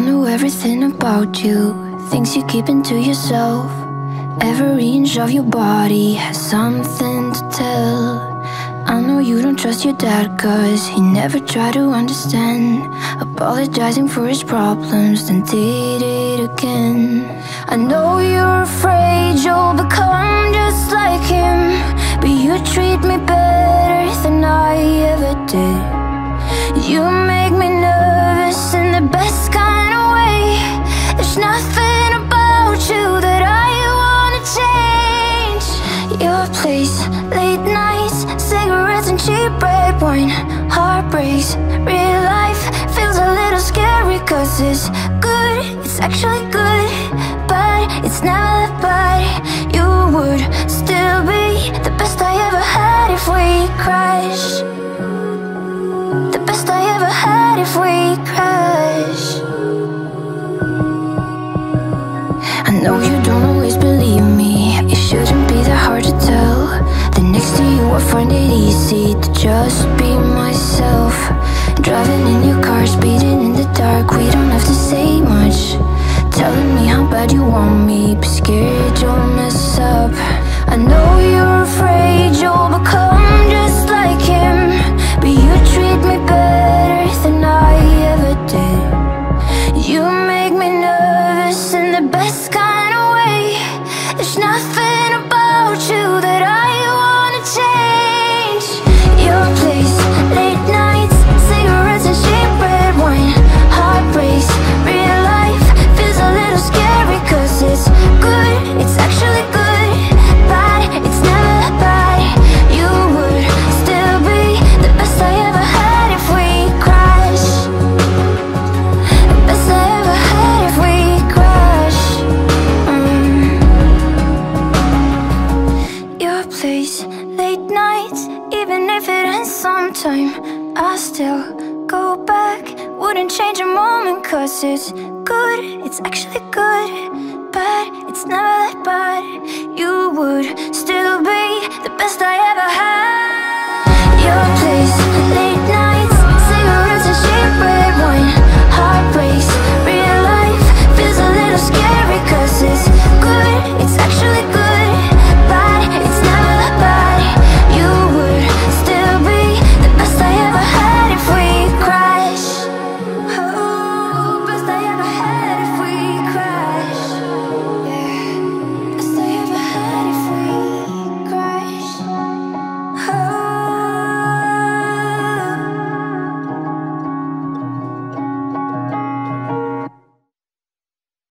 know everything about you, things you keep into yourself. Every inch of your body has something to tell. I know you don't trust your dad, cause he never tried to understand. Apologizing for his problems, then did it again. I know you're afraid you'll become just like him, but you treat me better than I ever did. You make me nervous still be the best I ever had if we crashed. The best I ever had if we crash. I know you don't always believe me. It shouldn't be that hard to tell. The next to you, I find it easy to just be myself. Driving in your car, speeding in the dark. We in even if it ends sometime, I still go back. Wouldn't change a moment, cause it's good, it's actually good, but it's never that bad. You would still be the best I